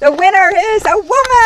The winner is a woman.